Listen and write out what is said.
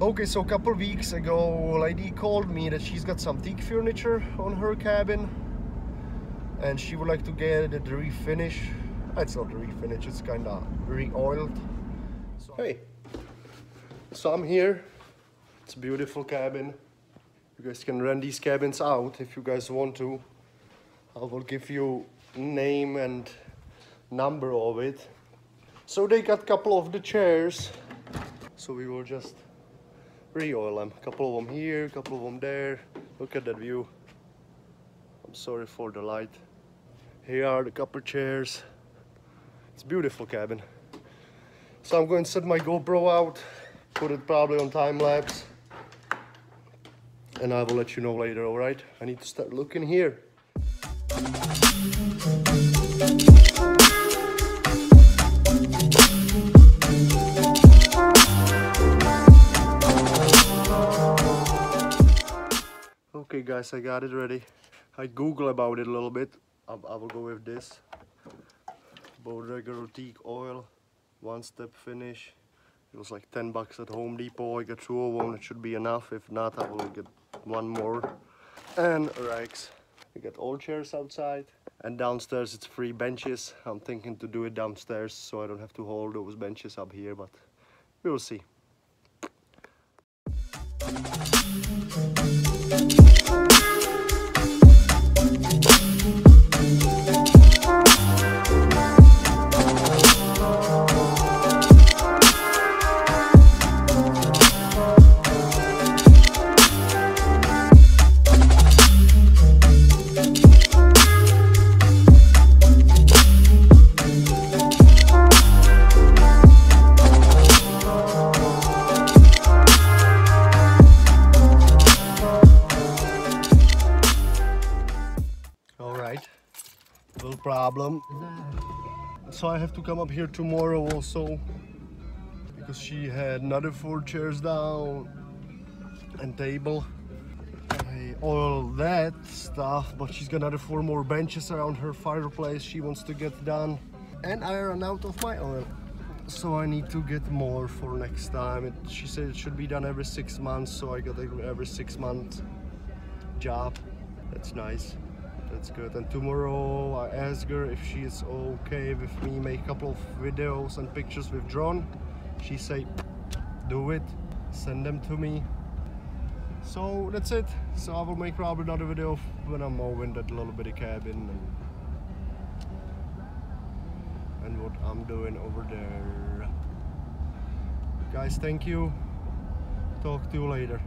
Okay, so a couple weeks ago, lady called me that she's got some teak furniture on her cabin and she would like to get it refinish. It's not refinish, it's kind of re-oiled. So, hey, so I'm here. It's a beautiful cabin. You guys can rent these cabins out if you guys want to. I will give you name and number of it. So they got a couple of the chairs. So we will just re-oil them. Um, a couple of them here, a couple of them there. Look at that view. I'm sorry for the light. Here are the couple chairs. It's beautiful cabin. So I'm going to set my GoPro out, put it probably on time lapse. And I will let you know later, alright? I need to start looking here. Okay guys, I got it ready. I Google about it a little bit. I, I will go with this. Beauregard teak oil, one step finish. It was like 10 bucks at Home Depot. I got two of them, it should be enough. If not, I will get one more. And racks. We got all chairs outside. And downstairs it's three benches. I'm thinking to do it downstairs so I don't have to hold those benches up here, but we will see. Right, no problem. So I have to come up here tomorrow also because she had another four chairs down and table. I oil that stuff, but she's got another four more benches around her fireplace she wants to get done. And I ran out of my oil. So I need to get more for next time. It, she said it should be done every six months, so I got every six month job. That's nice. That's good. And tomorrow I ask her if she is okay with me make a couple of videos and pictures with drone. She say, do it, send them to me. So that's it. So I will make probably another video when I'm moving that little bitty cabin and, and what I'm doing over there. Guys, thank you. Talk to you later.